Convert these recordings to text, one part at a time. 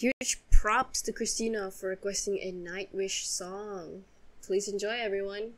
Huge props to Christina for requesting a Nightwish song. Please enjoy, everyone.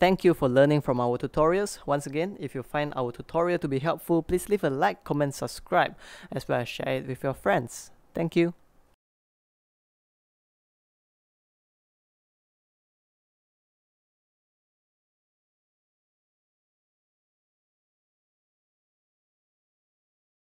Thank you for learning from our tutorials. Once again, if you find our tutorial to be helpful, please leave a like, comment, subscribe, as well as share it with your friends. Thank you.